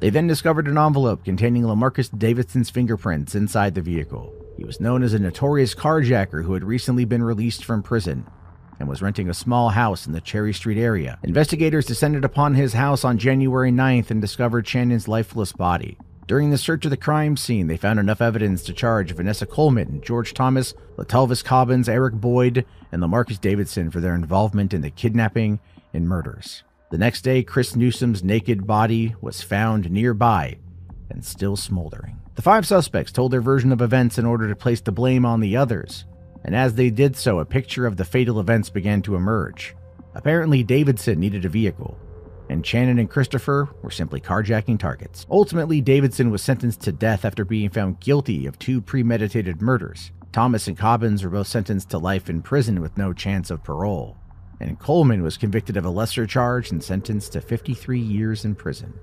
They then discovered an envelope containing Lemaricus Davidson's fingerprints inside the vehicle. He was known as a notorious carjacker who had recently been released from prison and was renting a small house in the Cherry Street area. Investigators descended upon his house on January 9th and discovered Channon's lifeless body. During the search of the crime scene, they found enough evidence to charge Vanessa Coleman, George Thomas, Letalvis Cobbins, Eric Boyd, and Lemaricus Davidson for their involvement in the kidnapping and murders. The next day, Chris Newsom's naked body was found nearby and still smoldering. The five suspects told their version of events in order to place the blame on the others, and as they did so, a picture of the fatal events began to emerge. Apparently, Davidson needed a vehicle, and Channon and Christopher were simply carjacking targets. Ultimately, Davidson was sentenced to death after being found guilty of two premeditated murders. Thomas and Cobbins were both sentenced to life in prison with no chance of parole, and Coleman was convicted of a lesser charge and sentenced to 53 years in prison.